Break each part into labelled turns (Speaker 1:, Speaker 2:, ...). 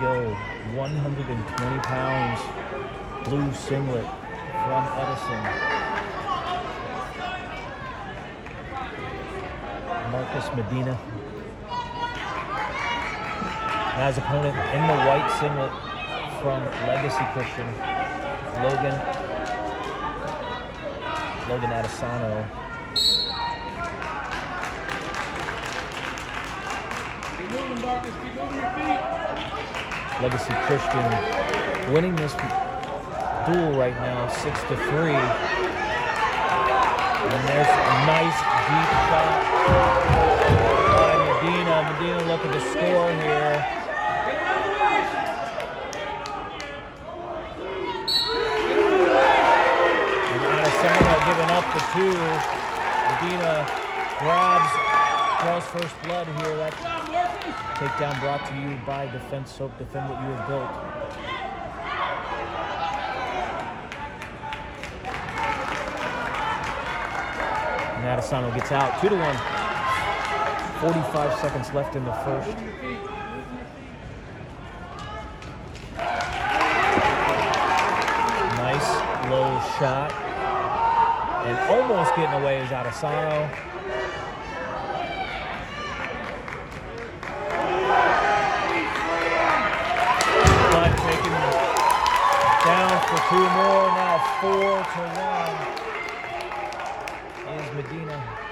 Speaker 1: McGill, 120 pounds, blue singlet from Edison. Marcus Medina. As opponent in the white singlet from Legacy Christian, Logan Logan Attisano. Legacy Christian winning this duel right now, six to three. And there's a nice deep shot by Medina. Medina looking to score here. Giving up the two. Medina grabs, first blood here. That takedown brought to you by Defense Soap. Defend what you have built. And Attisano gets out. Two to one. 45 seconds left in the first. Nice low shot. And almost getting away is Attisano. For two more. Now four to one is Medina.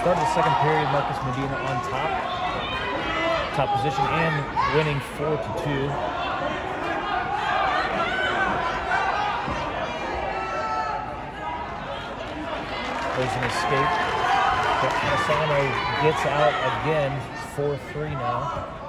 Speaker 1: Start of the second period, Marcus Medina on top. Top position and winning four to two. There's an escape. But gets out again, 4-3 now.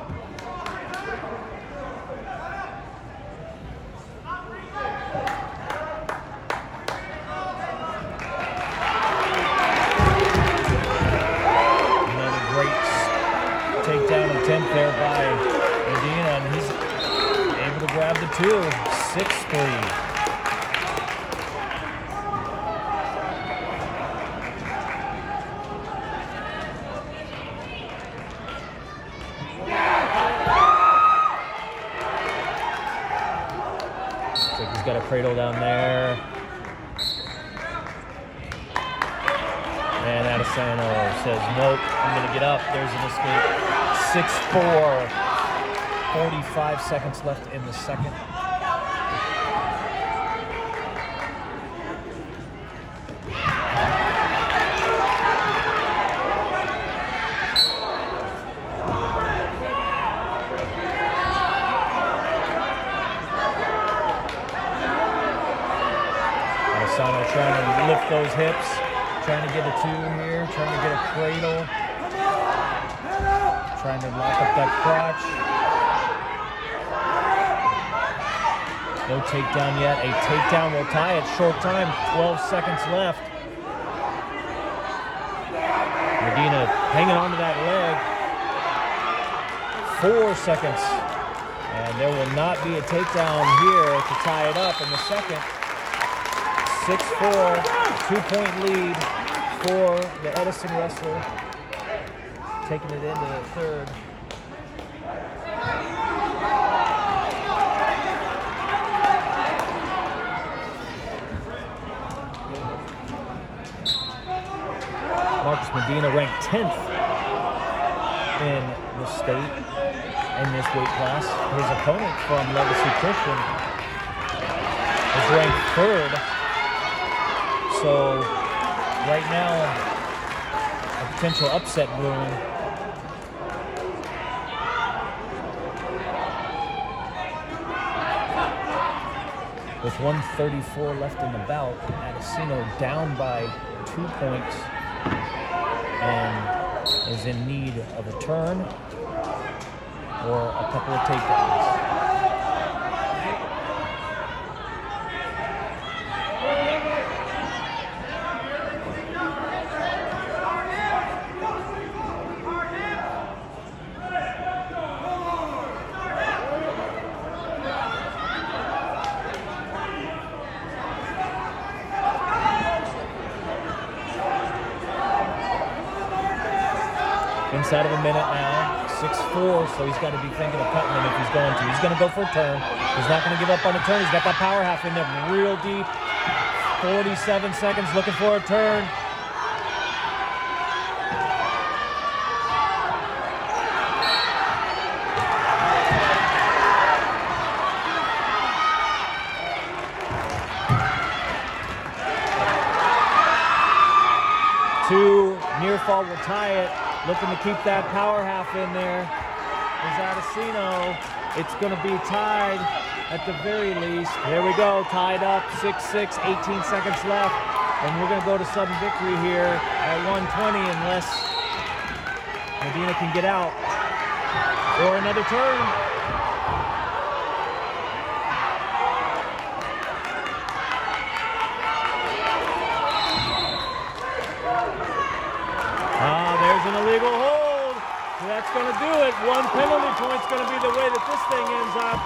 Speaker 1: Two. 6-3. Looks like he's got a cradle down there. And Attisano says, nope, I'm going to get up. There's an escape. 6-4. 45 seconds left in the second. Attisano trying to lift those hips, trying to get a two here, trying to get a cradle, trying to lock up that crotch. No takedown yet. A takedown will tie it. Short time, 12 seconds left. Medina hanging on to that leg. Four seconds. And there will not be a takedown here to tie it up in the second. 6-4, two-point lead for the Edison wrestler. Taking it into the third. Medina ranked 10th in the state in this weight class. His opponent from Legacy Christian is ranked third. So right now, a potential upset brewing. With 134 left in the bout, Attisano down by two points and is in need of a turn or a couple of takedowns. Inside of a minute now. Six four, so he's got to be thinking of cutting him if he's going to. He's going to go for a turn. He's not going to give up on a turn. He's got that power half in there real deep. 47 seconds looking for a turn. Two near fall will tie it. Looking to keep that power half in there is Attisano. It's going to be tied at the very least. There we go, tied up, 6-6, 18 seconds left. And we're going to go to sudden victory here at 120 unless Medina can get out. Or another turn. an illegal hold. So that's going to do it. One penalty point is going to be the way that this thing ends up.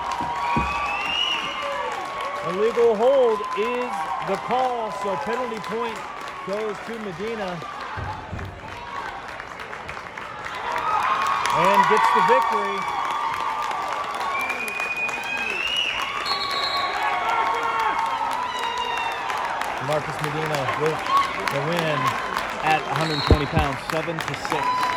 Speaker 1: Illegal hold is the call, so penalty point goes to Medina. And gets the victory. Marcus Medina with the win
Speaker 2: at 120 pounds, seven to six.